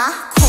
か